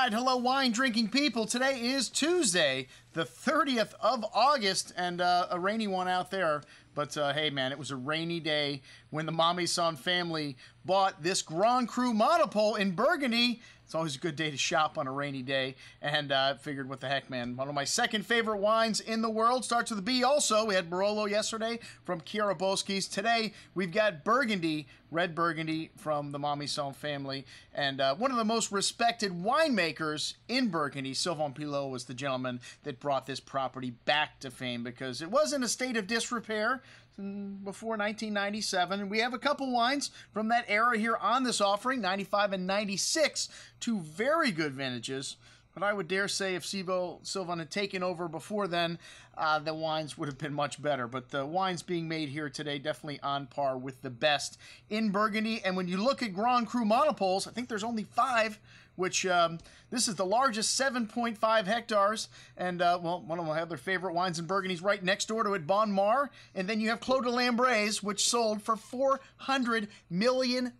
Right, hello, wine drinking people. Today is Tuesday, the 30th of August, and uh, a rainy one out there. But uh, hey, man, it was a rainy day when the Mommessin family bought this Grand Cru monopole in Burgundy. It's always a good day to shop on a rainy day, and I uh, figured, what the heck, man. One of my second favorite wines in the world starts with a B. Also, we had Barolo yesterday from Chiara Boschis. Today, we've got Burgundy, red Burgundy from the Mommessin family, and uh, one of the most respected winemakers in Burgundy. Sylvain Pitiot was the gentleman that brought this property back to fame because it was in a state of disrepair before 1997. We have a couple wines from that era here on this offering 95 and 96, two very good vintages. But I would dare say if Sivo Sylvain had taken over before then, uh, the wines would have been much better. But the wines being made here today definitely on par with the best in Burgundy. And when you look at Grand Cru monopoles, I think there's only five which um, this is the largest 7.5 hectares. And, uh, well, one of my other favorite wines in Burgundy is right next door to it, Bonnes-Mares. And then you have Clos de which sold for $400 million.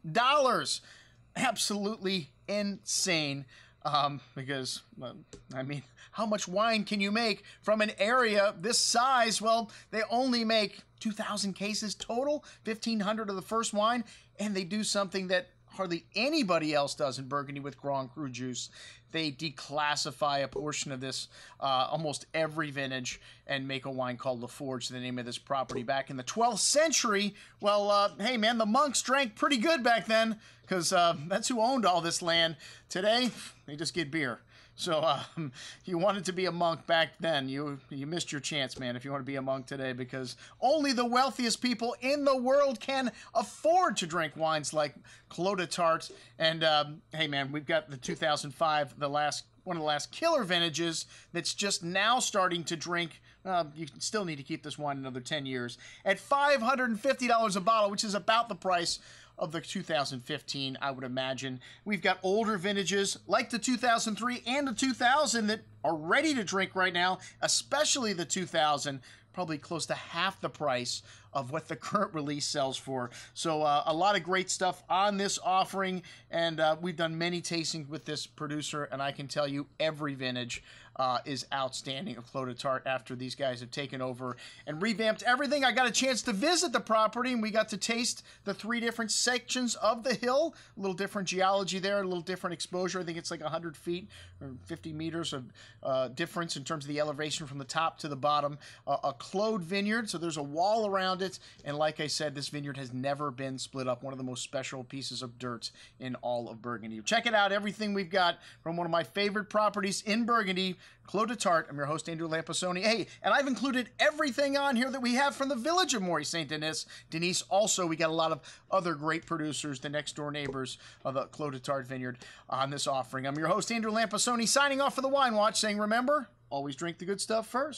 Absolutely insane. Um, because, uh, I mean, how much wine can you make from an area this size? Well, they only make 2,000 cases total, 1,500 of the first wine, and they do something that hardly anybody else does in Burgundy with Grand Cru juice. They declassify a portion of this uh, almost every vintage and make a wine called La Forge, the name of this property. Back in the 12th century, well, uh, hey man, the monks drank pretty good back then because uh, that's who owned all this land. Today, they just get beer. So um, you wanted to be a monk back then. You you missed your chance, man. If you want to be a monk today, because only the wealthiest people in the world can afford to drink wines like Clos Tart. And um, hey, man, we've got the 2005, the last one of the last killer vintages that's just now starting to drink. Uh, you still need to keep this wine another 10 years at $550 a bottle, which is about the price of the 2015, I would imagine. We've got older vintages like the 2003 and the 2000 that are ready to drink right now, especially the 2000, probably close to half the price of what the current release sells for. So uh, a lot of great stuff on this offering, and uh, we've done many tastings with this producer, and I can tell you every vintage uh, is outstanding of Clos de Tart after these guys have taken over and revamped everything. I got a chance to visit the property, and we got to taste the three different sections of the hill. A little different geology there, a little different exposure. I think it's like 100 feet or 50 meters of uh, difference in terms of the elevation from the top to the bottom. a clos vineyard, so there's a wall around it. And like I said, this vineyard has never been split up. One of the most special pieces of dirt in all of Burgundy. Check it out. Everything we've got from one of my favorite properties in Burgundy, Clos de Tart. I'm your host, Andrew Lampasone. Hey, and I've included everything on here that we have from the village of Morey St. Denis. Denise, also, we got a lot of other great producers, the next door neighbors of the Clos de Tart Vineyard on this offering. I'm your host, Andrew Lampasone, signing off for the Wine Watch, saying remember, always drink the good stuff first.